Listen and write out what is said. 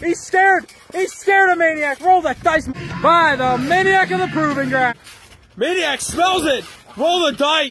He's scared. He's scared of Maniac. Roll the dice by the Maniac of the Proving Ground. Maniac smells it. Roll the dice.